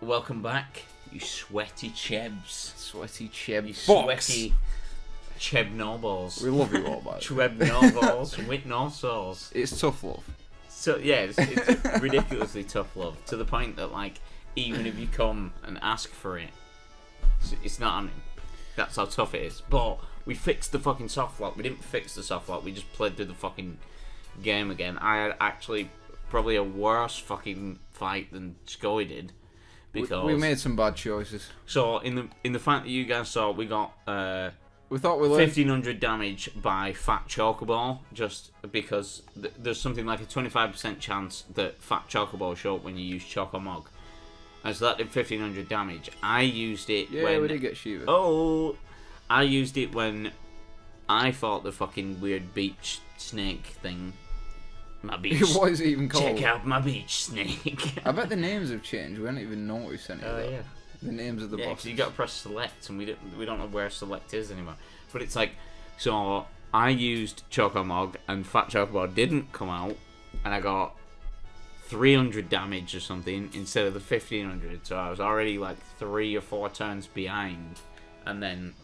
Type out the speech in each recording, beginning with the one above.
Welcome back, you sweaty chebs. Sweaty Cheb You Fox. sweaty cheb nobles. We love you all, way. Cheb nobles, with no souls. It's tough love. So yeah, it's, it's ridiculously tough love to the point that like even if you come and ask for it, it's, it's not happening. That's how tough it is. But we fixed the fucking soft lock. We didn't fix the soft lock. We just played through the fucking game again. I had actually probably a worse fucking fight than Scully did because we made some bad choices. so in the in the fight that you guys saw, we got uh, We thought we learned. 1500 damage by Fat Chocobo, just because th- there's something like a 25% chance that Fat Chocobo show up when you use Chocomog. And so that did 1500 damage. I used it Yeah, when. we did get Shiva. Oh! I used it when I fought the fucking weird beach snake thing. My beach. what is it even called? Check out my beach snake. I bet the names have changed. We haven't even noticed any of Oh, that. yeah. The names of the yeah, bosses. you got to press select, and we don't we don't know where select is anymore. But it's like, so I used Choco Chocomog, and Fat Chocobo didn't come out, and I got 300 damage or something instead of the 1500. So I was already like three or four turns behind, and then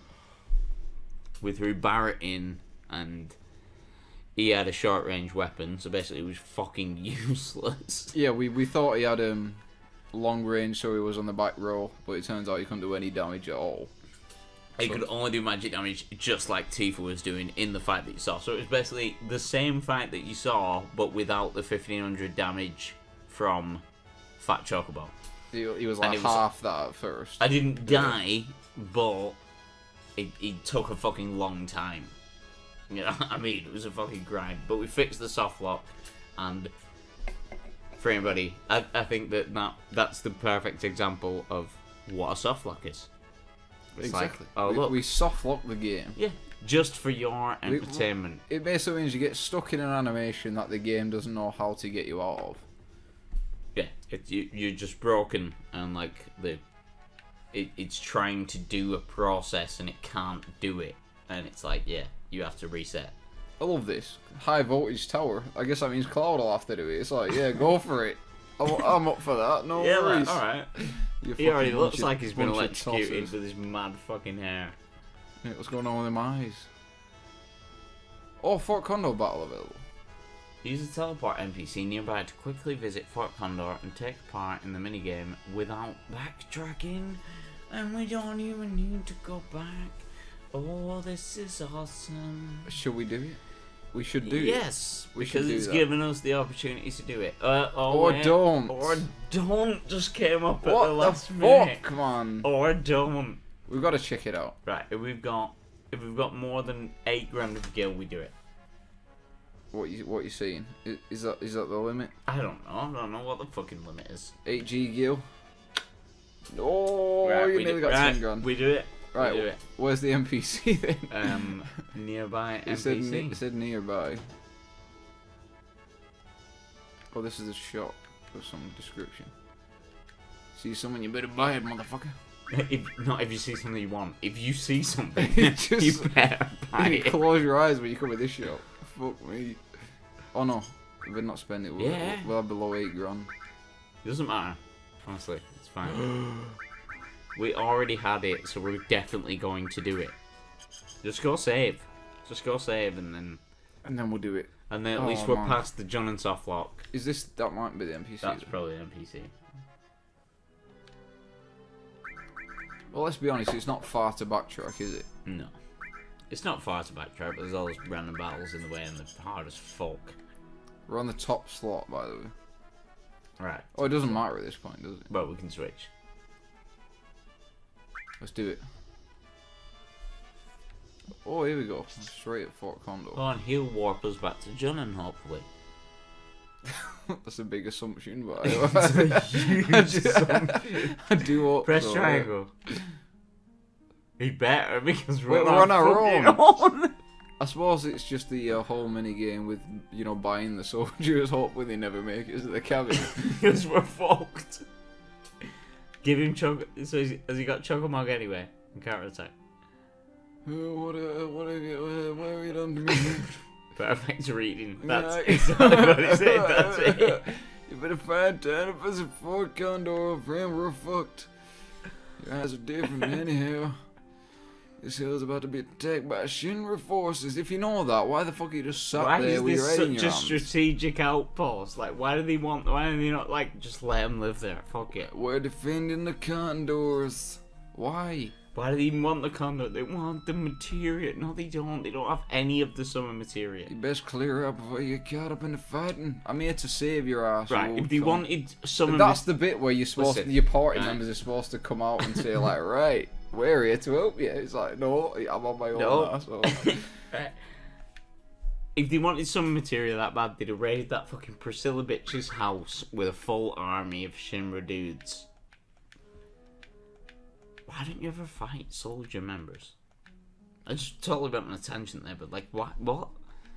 we threw Barret in, and he had a short range weapon, so basically it was fucking useless. Yeah, we, we thought he had um long range, so he was on the back row, but it turns out he couldn't do any damage at all. He So- could only do magic damage just like Tifa was doing in the fight that you saw. So it was basically the same fight that you saw, but without the 1500 damage from Fat Chocobo. He, he was And like was- half that at first. I didn't die, but it, it took a fucking long time. You know, I mean, it was a fucking grind. But we fixed the soft lock, and for anybody, I, I think that, that that's the perfect example of what a soft lock is. It's exactly. like, oh we, look, we soft lock the game. yeah, just for your entertainment. It basically means you get stuck in an animation that the game doesn't know how to get you out of. Yeah, it, you, you're just broken, and like the, it, it's trying to do a process and it can't do it, and it's like, yeah, you have to reset. I love this high voltage tower. I guess that means Cloud will have to do it. It's like, yeah, go for it. I'm, I'm up for that. No yeah, like, all right. You He already looks of- like he's been electrocuted with his mad fucking hair. Yeah, what's going on with them eyes? Oh, Fort Condor battle available. Use a teleport NPC nearby to quickly visit Fort Condor and take part in the minigame without backtracking. And we don't even need to go back. Oh, this is awesome. Should we do it? We should do it. yes, We should because it's that. given us the opportunity to do it. Uh, oh, Or don't. Or don't just came up at What the the last minute. fuck, man? Or don't. We've got to check it out. Right, if we've got if we've got more than eight grand of gil, we do it. What you what you seeing? Is, is that is that the limit? I don't know. I don't know what the fucking limit is. Eight G gil. Oh, right, you we nearly do, got right, ten grand. We do it. Right, do it. where's the NPC then? Um, nearby it said it said nearby. Oh, this is a shop of some description. See someone, you better buy it, motherfucker. if, not if you see something you want. If you see something, Just- you better buy You it. close your eyes when you come with this shop. Fuck me. Oh no, we better not spend it. We'll, Yeah. we'll have below eight grand. It doesn't matter. Honestly, it's fine. we already had it, so we're definitely going to do it. Just go save. Just go save, and then And then we'll do it. and then at Oh, least we're man. past the Junon Soft lock. Is this that might be the NPC? That's then. probably an NPC. Well, let's be honest. It's not far to backtrack, is it? No. It's not far to backtrack, but there's all those random battles in the way and they're hard as fuck. We're on the top slot, by the way. Right. Oh, it doesn't matter at this point, does it? But we can switch. Let's do it. Oh, here we go. Straight at Fort Condor. Go on, he'll warp us back to Junon, hopefully. That's a big assumption, but It's I, a huge assumption. I do hope Press so. triangle. He better because we're, we're on our fucking own. I suppose it's just the uh, whole mini game with you know buying the soldiers, hoping they never make it to the cabin. because we're fucked. Give him choco. So he's, has he got Chocomog anyway? And counter attack. What, uh, what have you, uh, what have you done to me? Perfect reading. That's Yeah. exactly what he said. That's it. You better find time to visit Fort Condor, friend. We're fucked. Your eyes are different anyhow. This hill's about to be attacked by Shinra forces. If you know that, why the fuck are you just sat Why there is with your this head in such a hands? strategic outpost? Like, why do they want? Why do they not like just let them live there? Fuck it. We're defending the condors. Why? Why do they even want the condor? They want the material. No, they don't. They don't have any of the summon materia. You best clear up before you get caught up in the fighting. I'm here to save your ass. Right. If they wanted summer, That's the bit where you're supposed Listen, your party right. members are supposed to come out and say like, right, we're here to help you. It's like, no, I'm on my own. No. asshole. Right. If they wanted some material that bad, they'd have raided that fucking Priscilla bitch's house with a full army of Shinra dudes. Why don't you ever fight soldier members? I just totally went on a tangent there, but like, what? What?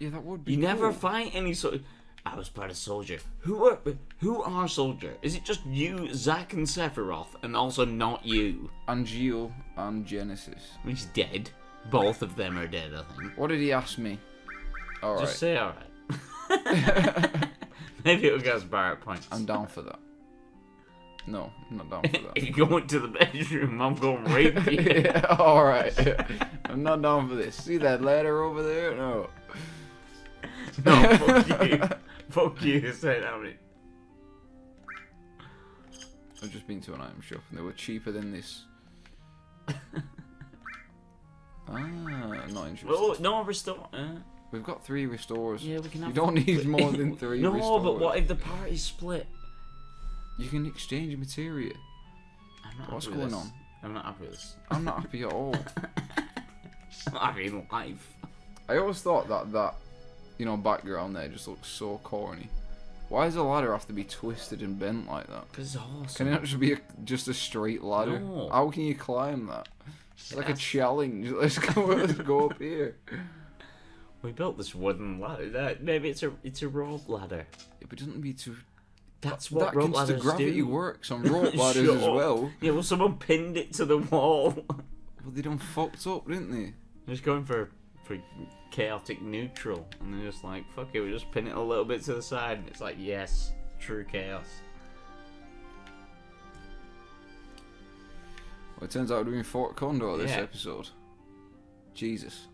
yeah, that would be. You never fight any sort. I was part of soldier. Who are who are soldier? Is it just you, Zack, and Sephiroth, and also not you? and Geo and Genesis. He's dead. Both of them are dead, I think. What did he ask me? All right, Just say alright. Maybe it'll get us Barrett points. I'm down for that. No, I'm not down for that. if you go into the bedroom, I'm going to rape you. yeah, all right. I'm not down for this. See that ladder over there? No. no, fuck you. fuck you. Say that it. I've just been to an item shop and they were cheaper than this. ah, not interested. Oh, no, restore. Uh, We've got three restores. yeah, we can have. You don't need more than three No, restores. but what if the party's split? You can exchange material. I'm not What's happy going this. on? I'm not happy with this. I'm not happy at all. I'm not happy in life. I always thought that that, you know, background there just looks so corny. Why does a ladder have to be twisted and bent like that? Because it's awesome. Can it not just be a, just a straight ladder? No. How can you climb that? It's like a challenge. Let's go. Let's go up here. We built this wooden ladder. That maybe it's a it's a rope ladder. Yeah, but doesn't be too. That's what that rope ladders gravity do. works on rope ladders as up. well. Yeah, well, someone pinned it to the wall. Well, they done fucked up, didn't they? just going for for chaotic neutral, and they're just like, fuck it, we just pin it a little bit to the side. And it's like, yes, true chaos. Well, it turns out we're doing Fort Condor this episode. Jesus.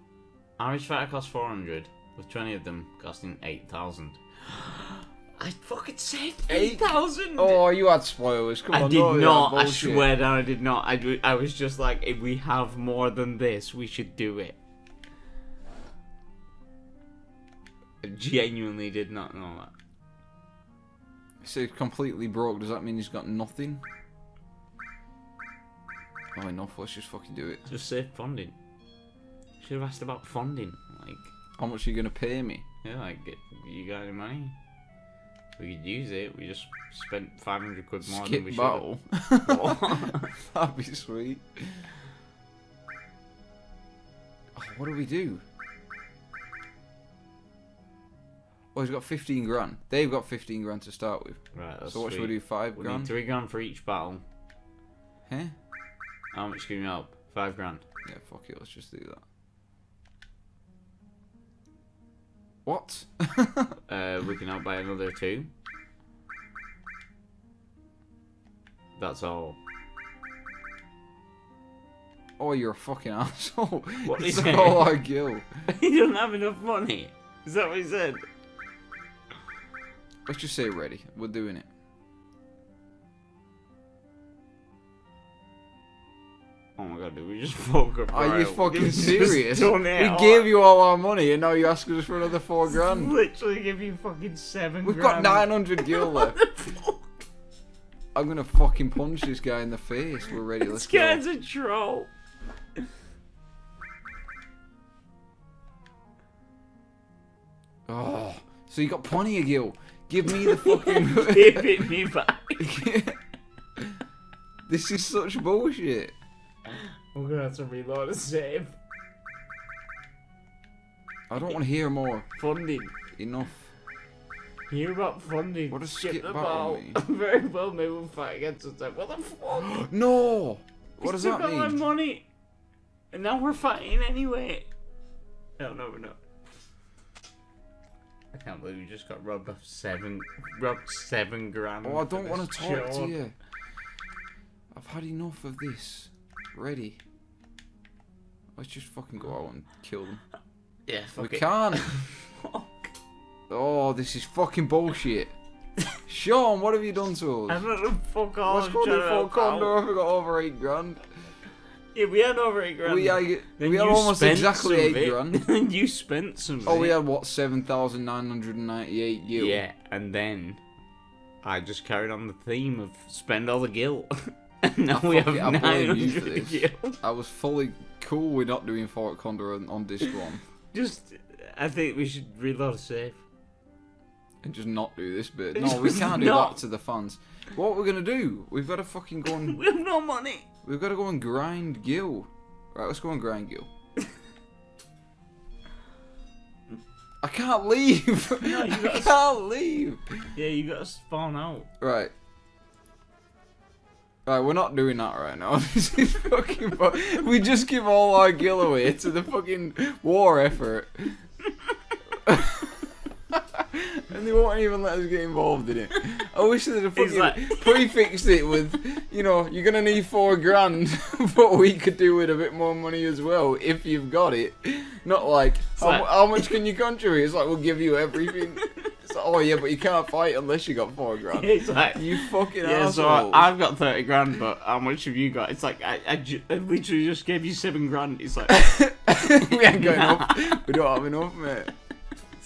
Average fighter costs 400, with 20 of them costing 8,000. I fucking said Eight- 8,000! Oh, you had spoilers. Come I on, did that not. I swear down, I did not. I, I was just like, if we have more than this, we should do it. I genuinely did not know that. So completely broke. Does that mean he's got nothing? Oh, enough. Let's just fucking do it. Just say funding. Should have asked about funding. Like, How much are you gonna pay me? yeah, like, get, you got any money? We could use it. We just spent 500 quid more than we Skip should That'd be sweet. Oh, what do we do? Oh, he's got 15 grand. They've got 15 grand to start with. right, that's so what should we do? Five We grand? need three grand for each battle. Huh? How much can you help? Five grand. Yeah, fuck it. Let's just do that. What? Uh, we can help by another two. That's all. oh, you're a fucking asshole. What is it's is it? all our gil. he doesn't have enough money. Is that what he said? Let's just say ready. We're doing it. Oh my god, did we just fuck up? Are you fucking serious? We gave you all our money and now you ask us for another four grand. Literally give you fucking seven We've got 900 gil left. What the fuck? I'm gonna fucking punch this guy in the face. We're ready. Let's This go. guy's a troll. Oh, so you got plenty of gil. Give me the fucking. Give it me back. this is such bullshit. We're gonna have to reload a save. I don't want to hear more. Funding. Enough. Hear about funding. What does Skip skip the ball. Very well, maybe we'll fight against us. What the fuck? No! What We does took that all my mean? money. And now we're fighting anyway. No, no, we're not. I can't believe we just got robbed of seven, robbed seven grand. Oh, I don't want to talk to you. I've had enough of this. Ready. Let's just fucking go out and kill them. Yeah, fuck we it. can't. Oh, this is fucking bullshit. Sean, what have you done to us? I us? don't know, fuck all. What's I'm going trying on to for help Condor out. if got over eight grand? Yeah, we had over eight grand. We, are, we had almost exactly eight it. grand. Then you spent some. of Oh, we it. had what, 7,998 you? Yeah, and then I just carried on the theme of spend all the guilt. and now we have it, I 900 for guilt. I was fully cool with not doing Fort Condor on, on disc one. Just, I think we should reload a save. and just not do this bit. No, we can't do not. that to the fans. What we're gonna do? We've got to fucking go and We have no money. We've got to go and grind Gil. Right, let's go and grind Gil. I can't leave. No, you I can't leave. Yeah, you gotta spawn out. Right. Right, we're not doing that right now. This is fucking. We just give all our Gil away to the fucking war effort. And they won't even let us get involved in it. I wish they'd have fucking like- prefixed it with, you know, you're gonna need four grand, but we could do with a bit more money as well if you've got it. Not like, how, like- how much can you contribute? It's like, we'll give you everything. It's like, oh yeah, but you can't fight unless you got four grand. It's like, You fucking yeah, so assholes. I, I've got 30 grand, but how much have you got? It's like, I, I, ju- I literally just gave you 7 grand. It's like, we ain't got enough. We don't have enough, mate.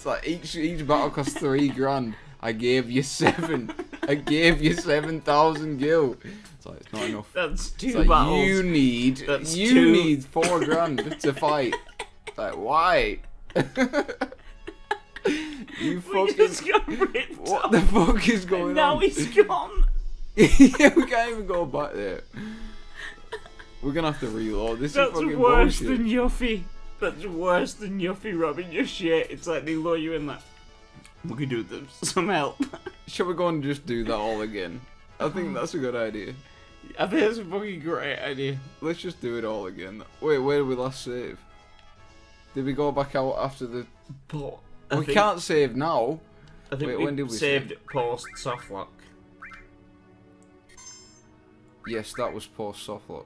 It's like each each battle costs three grand. I gave you seven. I gave you seven thousand gil. It's like it's not enough. that's two It's like battles. you need That's you two- need four grand to fight. It's like why? you we fucking just got ripped what off. the fuck is going now on? he's gone. yeah, we can't even go back there. We're gonna have to reload. This That's is fucking worse bullshit. than Yuffie. That's worse than Yuffie robbing your shit. It's like they lure you in like, we could do with them some help. Should we go and just do that all again? I think that's a good idea. I think that's a fucking great idea. Let's just do it all again. Wait, where did we last save? Did we go back out after the? But I we think, can't save now. I think wait, we when did we saved post softlock. Yes, that was post softlock.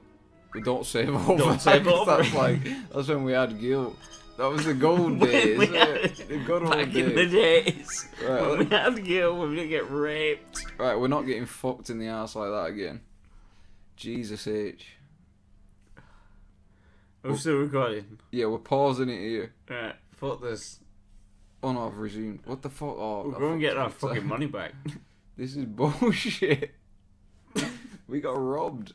We don't save over. Don't save over. That's like that's when we had guilt. That was the gold days. isn't had- it? the good Back old in the days. days Right, when we had guilt, we didn't get raped. Right, we're not getting fucked in the ass like that again. Jesus H. We're oh. still recording. Yeah, we're pausing it here. Right, fuck this. Oh no, I've resumed. What the fuck? Oh, We're going to get our fucking money back. This is bullshit. we got robbed.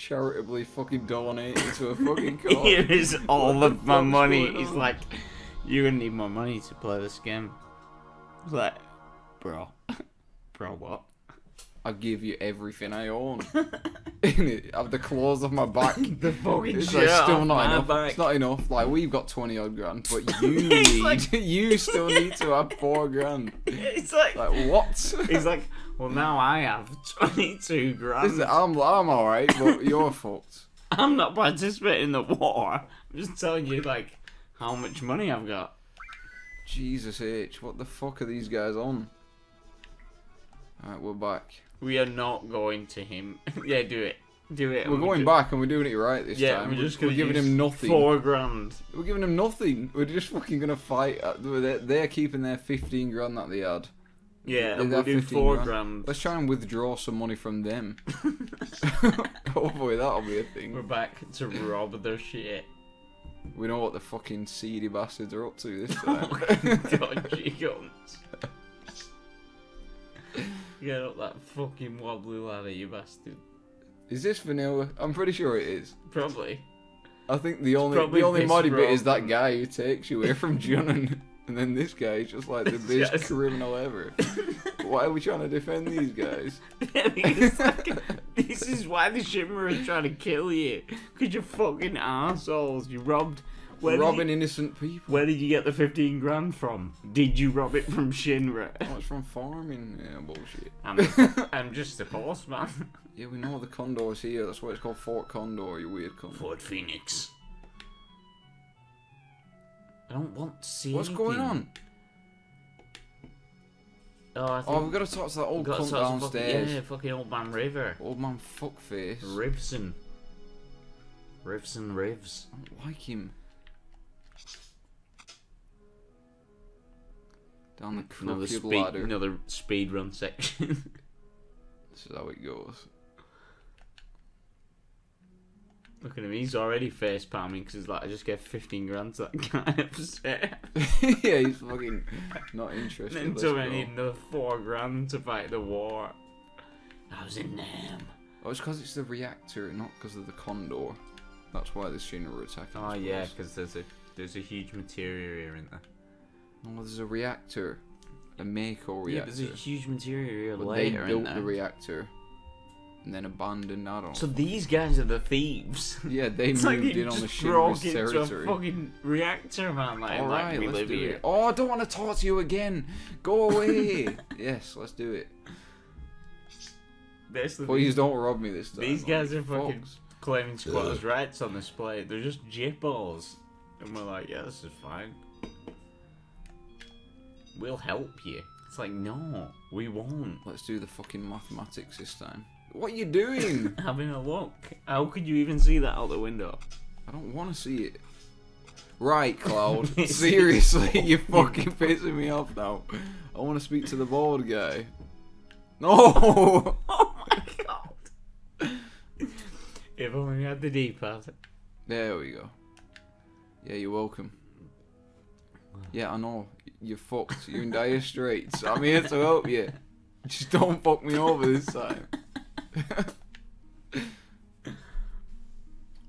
Charitably fucking donated to a fucking cause. Here is all What of my money. He's like, you're gonna need more money to play this game. It's like, bro, bro, what? I give you everything I own. I have the claws of my back. The fucking It's like still not my enough. back. It's not enough. Like we've got twenty odd grand, but you need, like- you still need to have four grand. It's like, Like what? he's like, well, now I have 22 grand. Listen, I'm I'm alright, but you're fucked. I'm not participating in the war. I'm just telling you, like, how much money I've got. Jesus H, what the fuck are these guys on? Alright, we're back. We are not going to him. yeah, do it. Do it. We're going back and we're doing it right this Yeah, time. we're just we're giving him nothing. Four grand. We're giving him nothing. We're just fucking gonna fight. Uh, they're, they're keeping their 15 grand that they had. Yeah, and we'll do four grand. grand. Let's try and withdraw some money from them. Oh, Hopefully that'll be a thing. We're back to rob their shit. We know what the fucking seedy bastards are up to this Oh, time. dodgy guns. Get up that fucking wobbly ladder, you bastard. is this vanilla? I'm pretty sure it is. Probably. I think the only probably the only muddy bit is that guy who takes you away from John and, then this guy is just like the guy's- criminal ever. Why are we trying to defend these guys? Like, this is why the Shinra is trying to kill you. Because you're fucking assholes. You robbed Where robbing you- innocent people. Where did you get the 15 grand from? Did you rob it from Shinra? Oh, it's from farming. Yeah, bullshit. I'm, I'm just a postman. Yeah, we know the Condor's here. That's why it's called Fort Condor, you weird cunt. Fort Phoenix. I don't want to see What's going on? Oh, I oh, think Oh, we've got to talk to that old cunt to fucking- downstairs. yeah, fucking old man River. Old man fuckface. Rivson. Rivson Rivs. I don't like him. Down the Another crooked speed, ladder. another speed run section. This is how it goes. Look at him, he's already face palming because he's like, I just gave 15 grand to that guy upstairs. yeah, he's fucking not interested. then told me I need another 4 grand to fight the war. I was in them. Oh, it's because it's the reactor, not because of the Condor. That's why the Shinra are attacking. Oh yeah, because there's a there's a huge materia here, isn't there? Oh, there's a reactor. A Mako Yeah, reactor. there's a huge materia here but they built the reactor and then abandoned that on. So these guys are the thieves. yeah, they moved like in on the Shinra's into a territory. fucking reactor, man. Like, like Alright, we let's live do here. it. Oh, I don't want to talk to you again. Go away. yes, let's do it. The Please don't rob me this time. These guys like, are fucking claiming squatters' rights on this play. They're just jippos. And we're like, yeah, this is fine. We'll help you. It's like, no, we won't. Let's do the fucking mathematics this time. What are you doing? Having a look. How could you even see that out the window? I don't want to see it. Right, Cloud. Seriously, you're fucking pissing me off now. I want to speak to the bald guy. No! Oh my god! if only we had the D-pad. There we go. Yeah, you're welcome. Yeah, I know. You're fucked. You're in dire straits. I'm here to help you. Just don't fuck me over this time.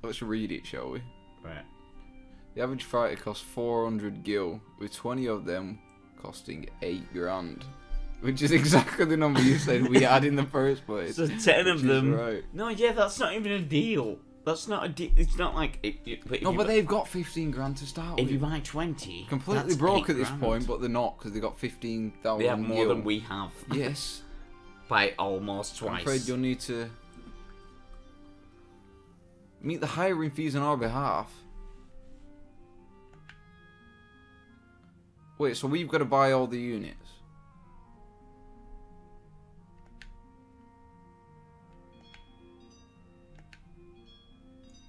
Let's read it, shall we? Right. The average fighter costs 400 gil, with 20 of them costing 8 grand. Which is exactly the number you said we had in the first place. So ten of them. Right. No, yeah, that's not even a deal. That's not a deal. It's not like. It, it, but No, but bu- they've got 15 grand to start If with. If you buy twenty, Completely that's broke eight at this grand. point, but they're not because they got 15,000 they have more gil. than we have Yes. by almost twice. I'm afraid you'll need to meet the hiring fees on our behalf. Wait, so we've got to buy all the units?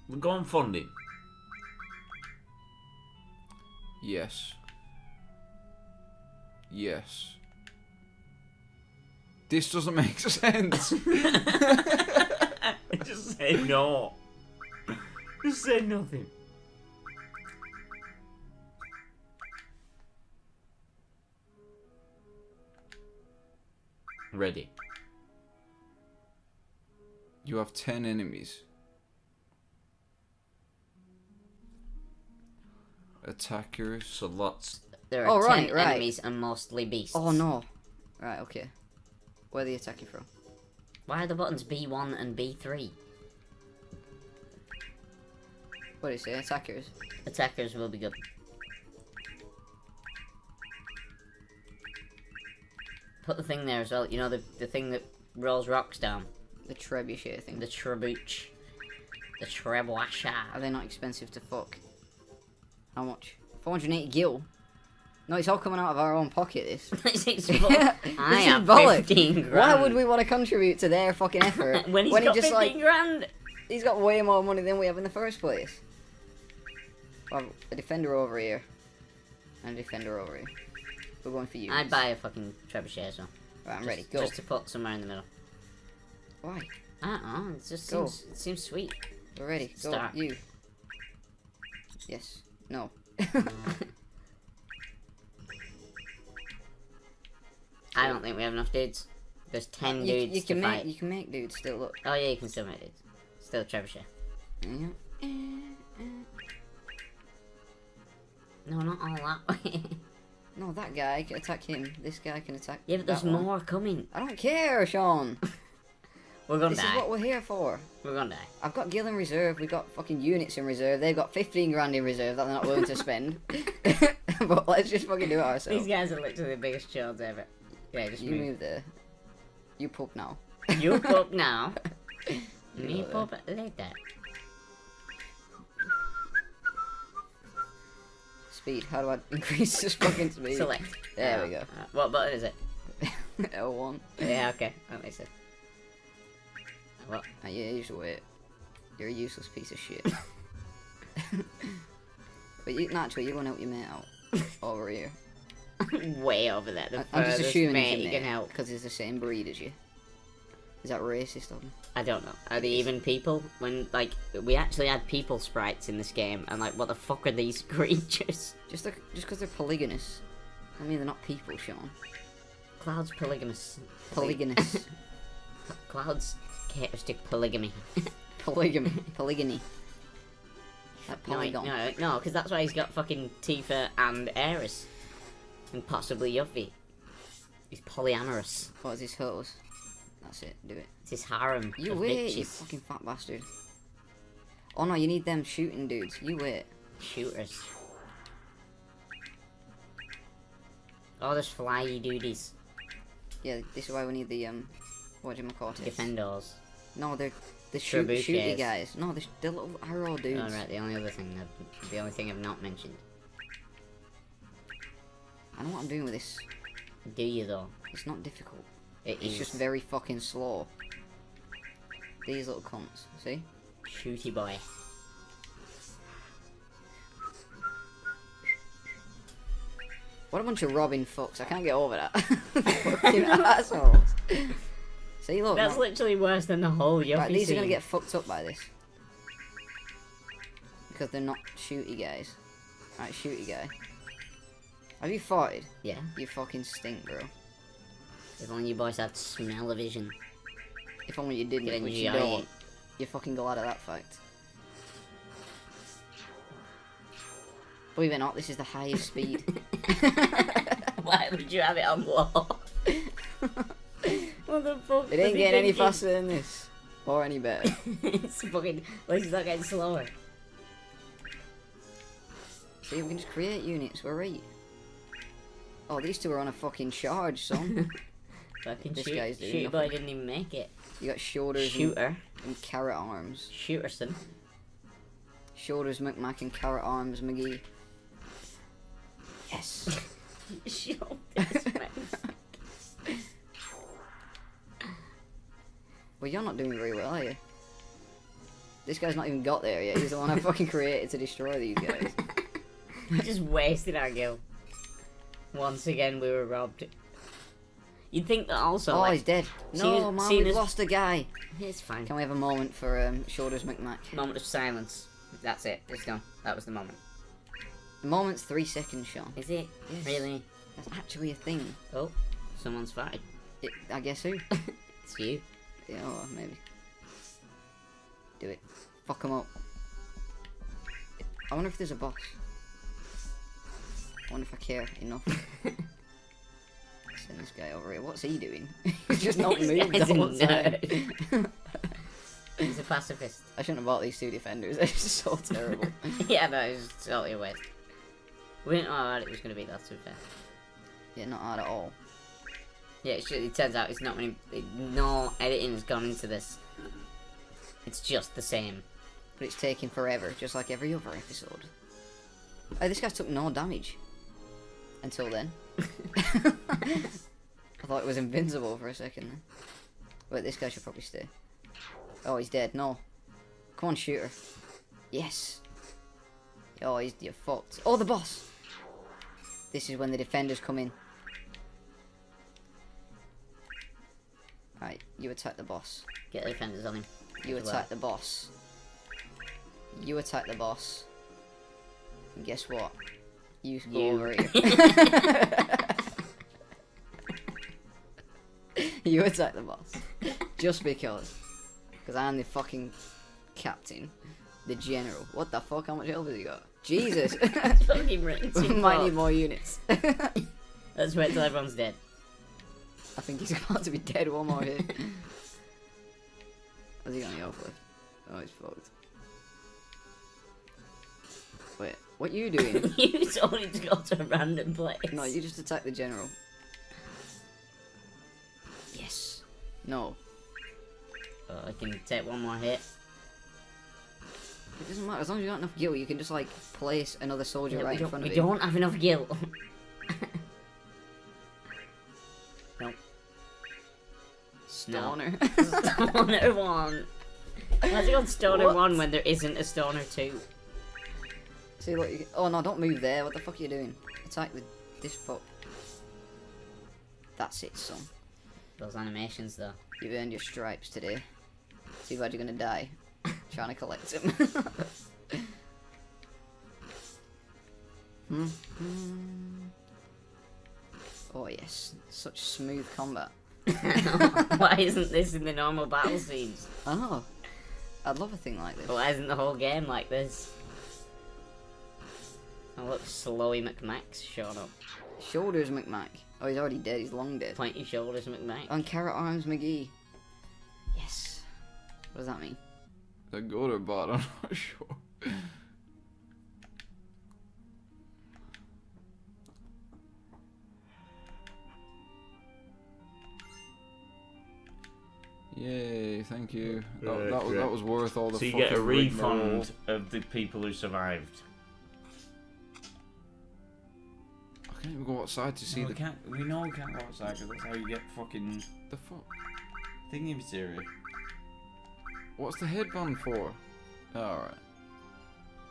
We're going funding. Yes. Yes. This doesn't make sense. Just say no. Just say nothing. Ready. you have 10 enemies. Attackers. So lots. There are Oh, right, ten right. enemies and mostly beasts. Oh no. Right, okay. Where are they attacking from? Why are the buttons B1 and B3? What do you say? Attackers. Attackers will be good. Put the thing there as well. You know the the thing that rolls rocks down. The trebuchet thing. The trebuch. The trebuchet. Are they not expensive to fuck? How much? 480 gil? No, it's all coming out of our own pocket, this. This is This is I have bollocks. 15 grand. Why would we want to contribute to their fucking effort when he's he got just 15 like grand? he's got way more money than we have in the first place? We have a defender over here, and a defender over here. We're going for you. I'd buy a fucking trebuchet as well. Right, I'm Just- ready. Go. Just to put somewhere in the middle. Why? I don't know. It just Go. seems it seems sweet. We're ready. Go. Start. You. Yes. No. I don't think we have enough dudes. There's ten you, dudes you can make fight. you can make dudes still look. Oh yeah, you can still make dudes. Still trebuchet. Yeah. No, not all that way. No, that guy can attack him. This guy can attack. yeah, but there's one. more coming. I don't care, Sean. We're gonna This is what we're here for. We're gonna die. I've got Gil in reserve, we've got fucking units in reserve, they've got 15 grand in reserve that they're not willing to spend. but let's just fucking do it ourselves. These guys are literally the biggest childs ever. Yeah, just You move. move there. You poop now. You poop now. Me poop later. Speed, how do I increase this fucking speed? Select. There we go. Uh, what button is it? L1. Yeah, okay. That makes sense. What? Ah, yeah, you should wait. You're a useless piece of shit. but you, naturally, you're going to help your mate out. Over here. Way over there. The I- I'm just assuming mate he's you can help. Because he's the same breed as you. Is that racist of? I don't know. Are they even people? When like we actually had people sprites in this game, and like, what the fuck are these creatures? Just like, just because they're polygamous. I mean, they're not people, Sean. Cloud's polygamous. Polygamous. Cloud's caters to polygamy. Polygamy. Polygyny. That no, polygon. no, no, because that's why he's got fucking Tifa uh, and Aeris, and possibly Yuffie. He's polyamorous. What is his hose? That's it, do it. It's his harem You wait, you fucking fat bastard. Oh no, you need them shooting dudes. You wait. Shooters. Oh, there's flyy duties. Yeah, this is why we need the, um, what do you call it? Defenders. No, they're the shoot, shooty guys. No, they're, they're little arrow dudes. Oh, right, the only other thing, that, the only thing I've not mentioned. I know what I'm doing with this. Do you though? It's not difficult. It It's is just very fucking slow. These little cunts, see? shooty boy. What a bunch of robbing fucks. I can't get over that. fucking assholes. See, look. That's literally worse than the whole Yuffie right, these are gonna get fucked up by this. Because they're not shooty guys. Right, shooty guy. Have you farted? Yeah, You fucking stink, bro. if only you boys had smell-o-vision. If only you didn't, Get which you don't. You're fucking glad of that fact. Believe it or not, this is the highest speed. Why would you have it on low? what the fuck? It ain't getting any faster than this. Or any better. it's fucking. Least it's not getting slower. See, we can just create units, we're right. Oh, these two are on a fucking charge, son. Fucking This shoot, guy's doing shoot boy didn't even make it. You got shoulders Shooter, and carrot arms. Shooterson. Shoulders McMack and carrot arms McGee. Yes. Shoulders, man. well, you're not doing very well, are you? This guy's not even got there yet. He's the one I fucking created to destroy these guys. Just wasted our gil. Once again, we were robbed. You'd think that also. oh, like, he's dead. No, man, we've as- lost a guy. It's fine. Can we have a moment for um, Shoulders McMack? Moment of silence. That's it. It's done. That was the moment. The moment's three seconds, Sean. Is it? Yes. Really? That's actually a thing. Oh, someone's fired. It, I guess who? It's you. Yeah, oh, maybe. Do it. Fuck him up. I wonder if there's a boss. I wonder if I care enough. Send this guy over here. What's he doing? He's just not moved the whole time. He's a pacifist. I shouldn't have bought these two defenders. They're just so terrible. yeah, no, it's totally a waste. We didn't know how hard it was going to be, that's fair. yeah, not hard at all. Yeah, it, should, it turns out it's not many. It, no editing has gone into this. It's just the same. But it's taking forever, just like every other episode. Oh, this guy took no damage. Until then. I thought it was invincible for a second. then. Wait, this guy should probably stay. Oh, he's dead. No. Come on, shooter. Yes. Oh, he's your fault. Oh, the boss. This is when the defenders come in. Right, you attack the boss. Get the defenders on him. You attack the boss. You attack the boss. And guess what? You go You. over here. you attack the boss. Just because. Because I'm the fucking captain. The general. What the fuck? How much health has he got? Jesus! Fucking we might need more units. Let's wait till everyone's dead. I think he's about to be dead one more hit. Has he got any health left? Oh, he's fucked. Wait, what are you doing? you told him to go to a random place. no, you just attack the general. Yes. No. Oh, I can take one more hit. It doesn't matter. As long as you got enough gil, you can just like place another soldier Yeah, right we in front we of you. don't have enough gil. nope. Stoner. Stoner one. Why's it called Stoner What? one when there isn't a Stoner two? See what? You... Oh no! Don't move there. What the fuck are you doing? Attack the this fuck. That's it, son. Those animations though. You've earned your stripes today. Too bad you're gonna die. Trying to collect them. Hmm. Oh yes, such smooth combat. Why isn't this in the normal battle scenes? Oh, I'd love a thing like this. Why isn't the whole game like this? Oh look, Slowy McMax showed up. Shoulders McMac. Oh, he's already dead. He's long dead. Pointy shoulders McMax. On Carrot Arms McGee. Yes. What does that mean? The good or bad, I'm not sure. Yay, thank you. That, Right, that, was, that was worth all the So you get a refund of the people who survived. Can't even go outside to see No, the, we can't. We know we can't go outside because that's how you get fucking the fuck. thingy material. What's the headband for? Alright.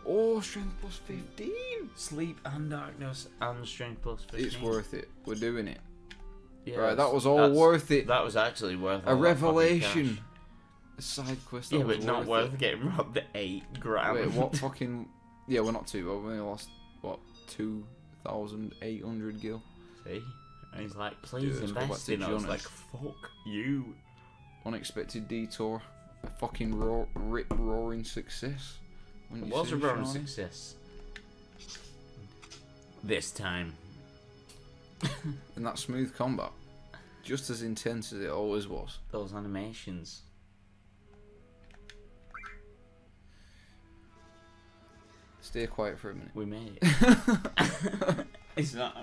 Oh, strength plus hmm. 15! Sleep and darkness and strength plus 15. It's worth it. We're doing it. Yeah, right, that was all worth it. That was actually worth it. a all that fucking revelation. A side quest. That Yeah, but not worth worth getting robbed at eight it. grand. Wait, what fucking. Yeah, we're not too, but we only lost, what, 2,800 gil? See? And he's like, please back invest in us. Like, fuck you. Unexpected detour. A fucking ro- rip roaring success. It was a roaring success. This time. And that smooth combat. Just as intense as it always was. Those animations. Stay quiet for a minute. We made it. it's not.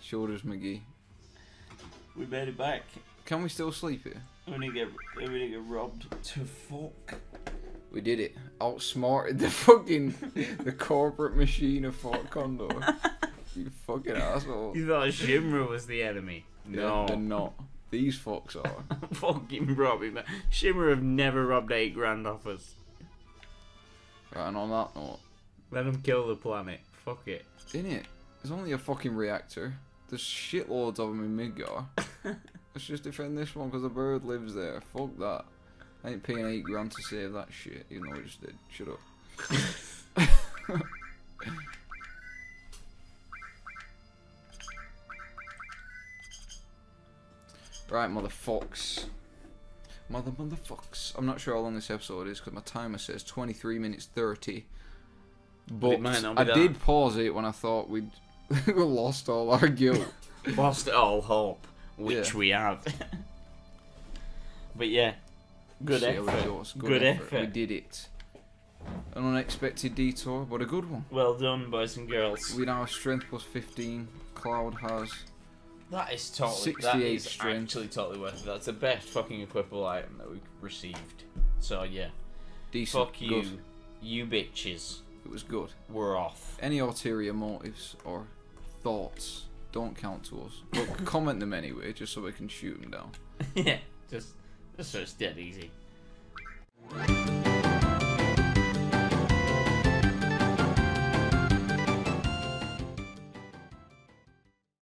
Shoulders McGee. We made it back. Can we still sleep here? We didn't get, we get robbed to fuck. We did it. Outsmarted the fucking the corporate machine of Fort Condor. you fucking asshole. You thought Shinra was the enemy? No. they're not. These fucks are. fucking robbing that. Shinra have never robbed eight grand off us. Right, and on that note, Let them kill the planet. Fuck it. in it, there's only a fucking reactor. There's shitloads of them in Midgar. Let's just defend this one because the bird lives there. Fuck that. I ain't paying eight grand to save that shit, even though I just did. Shut up. right, motherfucks. Mother motherfucks. I'm not sure how long this episode is because my timer says 23 minutes 30. But it might not be I that. did pause it when I thought we'd lost all our guilt. Lost all hope, which Yeah. we have. but yeah, good See effort. goes. Good, effort. We did it. An unexpected detour, but a good one. Well done, boys and girls. We now have strength plus 15. Cloud has. That is totally. 68 is strength. actually totally worth it. That's the best fucking equipable item that we've received. So yeah, Decent. fuck you, Good. you bitches. It was good. We're off. Any ulterior motives or thoughts don't count to us. But comment them anyway, just so we can shoot them down. yeah, just, just so it's dead easy.